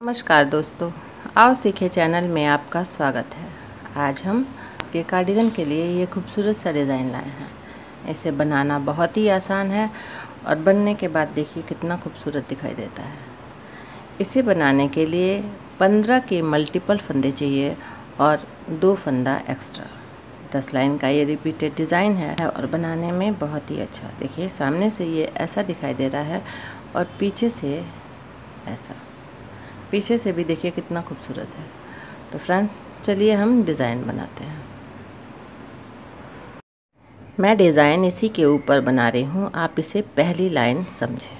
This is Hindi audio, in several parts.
नमस्कार दोस्तों, आओ सीखे चैनल में आपका स्वागत है। आज हम के कार्डिगन के लिए ये खूबसूरत सा डिज़ाइन लाए हैं। इसे बनाना बहुत ही आसान है और बनने के बाद देखिए कितना खूबसूरत दिखाई देता है। इसे बनाने के लिए पंद्रह के मल्टीपल फंदे चाहिए और दो फंदा एक्स्ट्रा। दस लाइन का ये रिपीटेड डिज़ाइन है और बनाने में बहुत ही अच्छा। देखिए, सामने से ये ऐसा दिखाई दे रहा है और पीछे से ऐसा। पीछे से भी देखिए कितना खूबसूरत है। तो फ्रेंड, चलिए हम डिज़ाइन बनाते हैं। मैं डिज़ाइन इसी के ऊपर बना रही हूँ, आप इसे पहली लाइन समझें।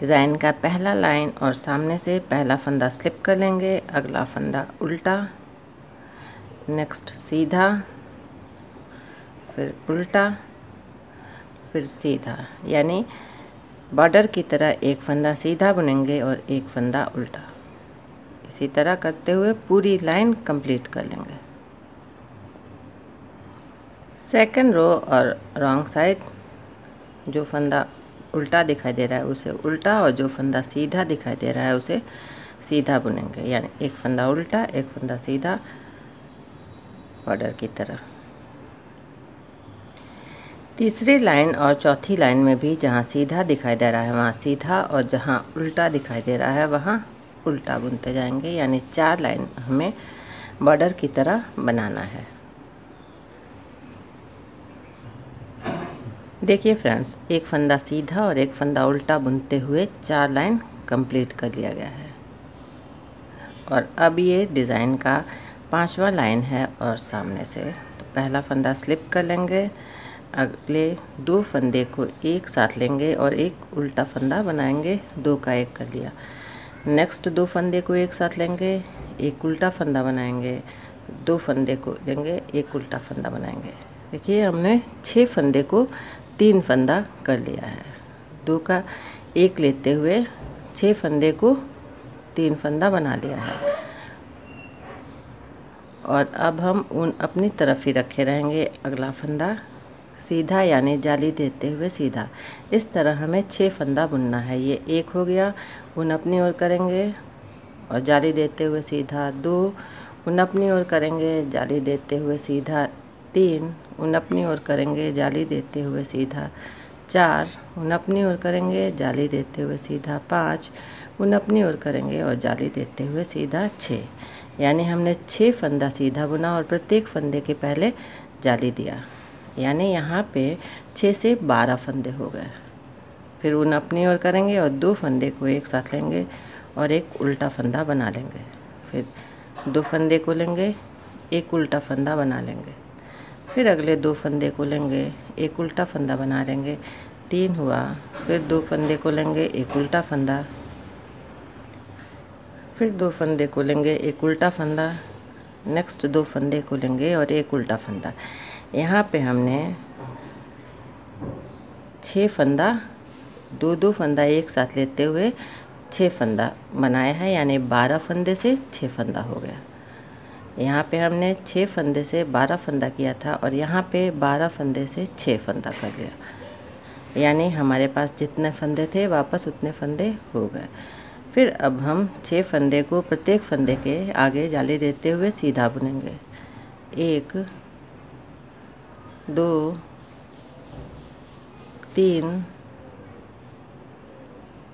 डिज़ाइन का पहला लाइन और सामने से पहला फंदा स्लिप कर लेंगे, अगला फंदा उल्टा, नेक्स्ट सीधा, फिर उल्टा, फिर सीधा। यानी बॉर्डर की तरह एक फंदा सीधा बुनेंगे और एक फंदा उल्टा। इसी तरह करते हुए पूरी लाइन कंप्लीट कर लेंगे। सेकंड रो और रॉन्ग साइड, जो फंदा उल्टा दिखाई दे रहा है, उसे उल्टा और जो फंदा सीधा दिखाई दे रहा है, उसे सीधा बुनेंगे। यानी एक फंदा उल्टा, एक फंदा सीधा बॉर्डर की तरह। तीसरी लाइन और चौथी लाइन में भी जहाँ सीधा दिखाई दे रहा है, वहाँ सीधा और जहाँ उल्टा दिखाई दे रहा है, वहाँ उल्टा बुनते जाएँगे। यानी चार लाइन हमें बॉर्डर की तरह बनाना है। देखिए फ्रेंड्स, एक फंदा सीधा और एक फंदा उल्टा बुनते हुए चार लाइन कंप्लीट कर लिया गया है। और अब ये डिज़ाइन का पांचवा लाइन है और सामने से तो पहला फंदा स्लिप कर लेंगे। अगले दो फंदे को एक साथ लेंगे और एक उल्टा फंदा बनाएँगे, दो का एक कर लिया। नेक्स्ट दो फंदे को एक साथ लेंगे, एक उल्टा फंदा बनाएँगे, दो फंदे को लेंगे, एक उल्टा फंदा बनाएँगे। देखिए, हमने छः फंदे को तीन फंदा कर लिया है। दो का एक लेते हुए छः फंदे को तीन फंदा बना लिया है। और अब हम उन अपनी तरफ़ ही रखे रहेंगे अगला फंदा। सीधा यानी जाली देते हुए सीधा। इस तरह हमें छः फंदा बुनना है। ये एक हो गया उन अपनी ओर करेंगे और जाली देते हुए सीधा दो उन अपनी ओर करेंगे, जाली देते हुए सीधा तीन उन अपनी ओर करेंगे, जाली देते हुए सीधा चार उन अपनी ओर करेंगे, जाली देते हुए सीधा पाँच उन अपनी ओर करेंगे और जाली देते हुए सीधा छः यानी हमने छः फंदा सीधा बुना और प्रत्येक फंदे के पहले जाली दिया। यानी यहाँ पे छः से बारह फंदे हो गए। फिर उन अपनी ओर करेंगे और दो फंदे को एक साथ लेंगे और एक उल्टा फंदा बना लेंगे। फिर दो फंदे को लेंगे, एक उल्टा फंदा बना लेंगे। फिर अगले दो फंदे को लेंगे, एक उल्टा फंदा बना लेंगे। तीन हुआ, फिर दो फंदे को लेंगे, एक उल्टा फंदा। फिर दो फंदे को लेंगे, एक उल्टा फंदा। नेक्स्ट दो फंदे को लेंगे और एक उल्टा फंदा। यहाँ पे हमने छः फंदा, दो दो फंदा एक साथ लेते हुए छः फंदा बनाया है, यानी बारह फंदे से छः फंदा हो गया। यहाँ पे हमने छः फंदे से बारह फंदा किया था और यहाँ पे बारह फंदे से छः फंदा कर लिया। यानी हमारे पास जितने फंदे थे, वापस उतने फंदे हो गए। फिर अब हम छः फंदे को प्रत्येक फंदे के आगे जाली देते हुए सीधा बुनेंगे। एक दो, तीन,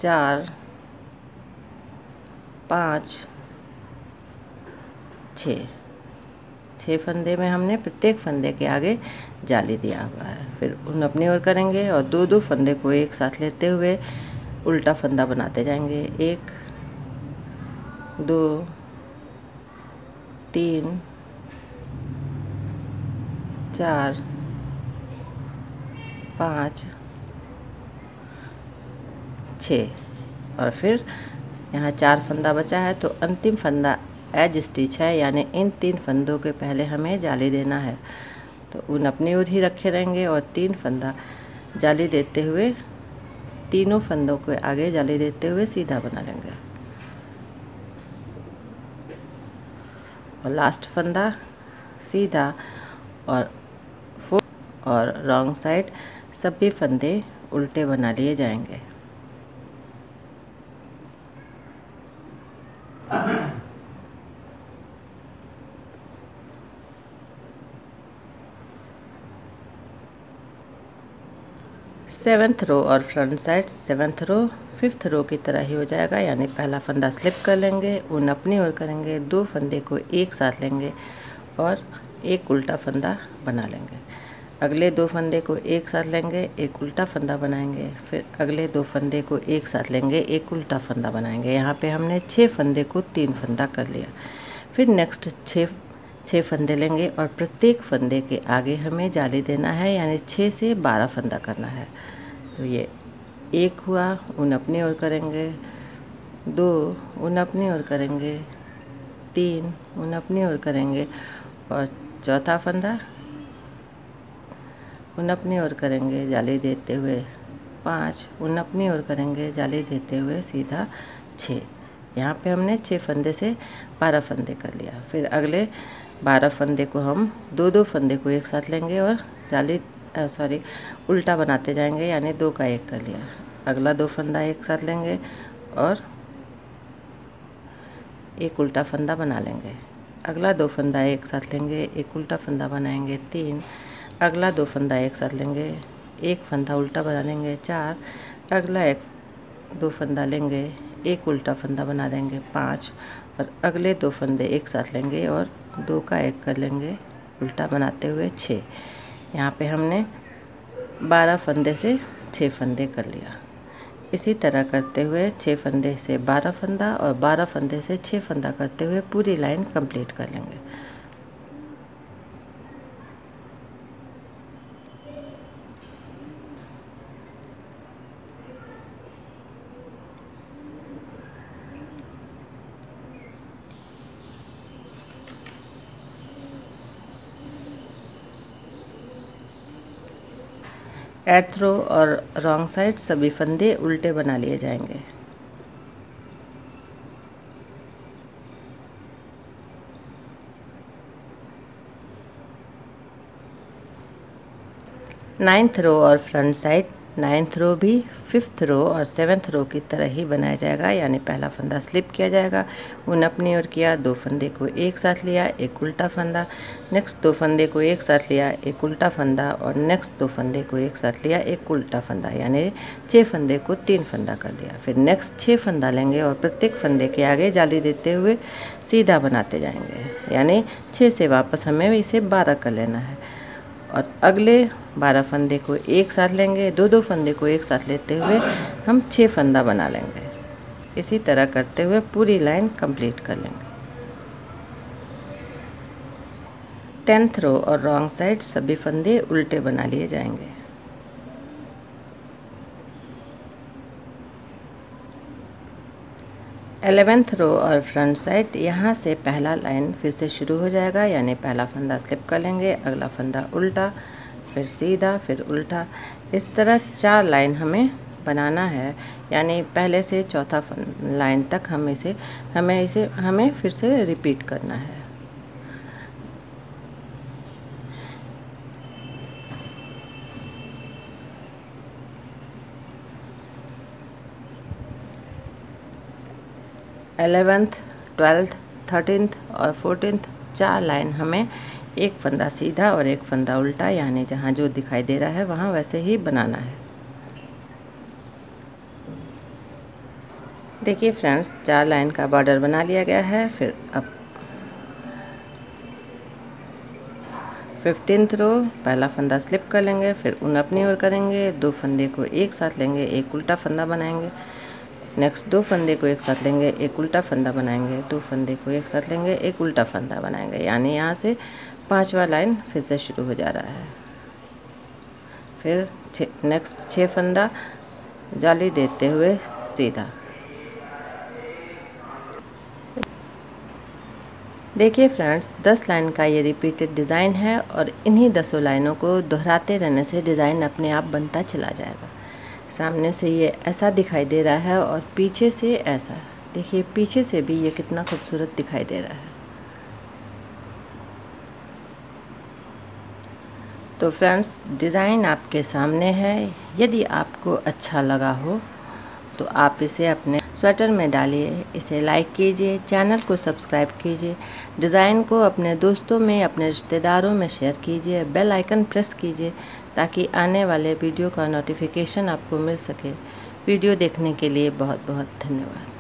चार, पाँच, छ। छः फंदे में हमने प्रत्येक फंदे के आगे जाली दिया हुआ है। फिर उन अपनी ओर करेंगे और दो दो फंदे को एक साथ लेते हुए उल्टा फंदा बनाते जाएँगे। एक, दो, तीन, चार पाँच, छ। और फिर यहाँ चार फंदा बचा है तो अंतिम फंदा एज स्टिच है, यानी इन तीन फंदों के पहले हमें जाली देना है। तो उन अपनी ओर ही रखे रहेंगे और तीन फंदा जाली देते हुए, तीनों फंदों को आगे जाली देते हुए सीधा बना लेंगे। और लास्ट फंदा सीधा और फोर्थ और रॉन्ग साइड सभी फंदे उल्टे बना लिए जाएँगे। सेवेंथ रो और front side seventh row, fifth row की तरह ही हो जाएगा। यानी पहला फंदा स्लिप कर लेंगे उन अपनी ओर करेंगे। दो फंदे को एक साथ लेंगे और एक उल्टा फंदा बना लेंगे। अगले दो फंदे को एक साथ लेंगे, एक उल्टा फंदा बनाएँगे। फिर अगले दो फंदे को एक साथ लेंगे, एक उल्टा फंदा बनाएँगे। यहाँ पे हमने छः फंदे को तीन फंदा कर लिया। फिर नेक्स्ट छः छः फंदे लेंगे और प्रत्येक फंदे के आगे हमें जाली देना है, यानी छः से बारह फंदा करना है। तो ये एक हुआ उन अपनी ओर करेंगे। दो उन अपनी ओर करेंगे। तीन उन अपनी ओर करेंगे। और चौथा फंदा ऊन अपनी ओर करेंगे जाली देते हुए पाँच उन अपनी ओर करेंगे जाली देते हुए सीधा छः। यहाँ पे हमने छः फंदे से बारह फंदे कर लिया। फिर अगले बारह फंदे को हम दो दो फंदे को एक साथ लेंगे और जाली सॉरी उल्टा बनाते जाएँगे, यानी दो का एक कर लिया। अगला दो फंदा एक साथ लेंगे और एक उल्टा फंदा बना लेंगे। अगला दो फंदा एक साथ लेंगे, एक उल्टा फंदा बनाएँगे, तीन। अगला दो फंदा एक साथ लेंगे, एक फंदा उल्टा बना देंगे, चार, अगला एक, दो फंदा लेंगे, एक उल्टा फंदा बना देंगे, पाँच, और अगले दो फंदे एक साथ लेंगे और दो का एक कर लेंगे, उल्टा बनाते हुए छः यहाँ पे हमने बारह फंदे से छः फंदे कर लिया। इसी तरह करते हुए छः फंदे से बारह फंदा और बारह फंदे से छः फंदा करते हुए पूरी लाइन कंप्लीट कर लेंगे। एट थ्रो और रॉन्ग साइड सभी फंदे उल्टे बना लिए जाएँगे। नाइन्थ रो और फ्रंट साइड नाइन्थ रो भी, फिफ्थ रो और सेवन्थ रो की तरह ही बनाया जाएगा, यानी पहला फंदा स्लिप किया जाएगा। उन अपनी ओर किया, दो फंदे को एक साथ लिया, एक उल्टा फंदा। नेक्स्ट दो फंदे को एक साथ लिया, एक उल्टा फंदा। और नेक्स्ट दो फंदे को एक साथ लिया, एक उल्टा फंदा, यानी छः फंदे को तीन फंदा कर लिया फिर नेक्स्ट छः फंदा लेंगे और प्रत्येक फंदे के आगे जाली देते हुए सीधा बनाते जाएँगे, यानी छः से वापस हमें इसे बारह कर लेना है। और अगले बारह फंदे को एक साथ लेंगे, दो दो फंदे को एक साथ लेते हुए हम छः फंदा बना लेंगे। इसी तरह करते हुए पूरी लाइन कंप्लीट कर लेंगे। टेंथ रो और रॉन्ग साइड सभी फंदे उल्टे बना लिए जाएँगे। एलेवेंथ रो और फ्रंट साइड, यहाँ से पहला लाइन फिर से शुरू हो जाएगा, यानी पहला फंदा स्लिप कर लेंगे, अगला फंदा उल्टा, फिर सीधा, फिर उल्टा। इस तरह चार लाइन हमें बनाना है, यानी पहले से चौथा लाइन तक हम इसे, हमें इसे, हमें फिर से रिपीट करना है। एलेवेंथ ट्वेल्थ, थर्टीनथ और फोर्टीनथ, चार लाइन हमें एक फंदा सीधा और एक फंदा उल्टा, यानी जहाँ जो दिखाई दे रहा है, वहाँ वैसे ही बनाना है। देखिए फ्रेंड्स, चार लाइन का बॉर्डर बना लिया गया है, फिर अब फिफ्टींथ रो, पहला फंदा स्लिप कर लेंगे, फिर उन अपनी ओर करेंगे, दो फंदे को एक साथ लेंगे, एक उल्टा फंदा बनाएँगे। नेक्स्ट दो फंदे को एक साथ लेंगे, एक उल्टा फंदा बनाएँगे, दो फंदे को एक साथ लेंगे, एक उल्टा फंदा बनाएँगे। यानी यहाँ से पांचवा लाइन फिर से शुरू हो जा रहा है। फिर नेक्स्ट छः फंदा जाली देते हुए सीधा। देखिए फ्रेंड्स दस लाइन का ये रिपीटेड डिज़ाइन है और इन्हीं दसों लाइनों को दोहराते रहने से डिज़ाइन अपने आप बनता चला जाएगा। सामने से ये ऐसा दिखाई दे रहा है और पीछे से ऐसा। देखिए, पीछे से भी ये कितना खूबसूरत दिखाई दे रहा है। तो फ्रेंड्स, डिज़ाइन आपके सामने है। यदि आपको अच्छा लगा हो तो आप इसे अपने स्वेटर में डालिए। इसे लाइक कीजिए, चैनल को सब्सक्राइब कीजिए, डिज़ाइन को अपने दोस्तों में, अपने रिश्तेदारों में शेयर कीजिए, बेल आइकन प्रेस कीजिए ताकि आने वाले वीडियो का नोटिफिकेशन आपको मिल सके। वीडियो देखने के लिए बहुत बहुत धन्यवाद।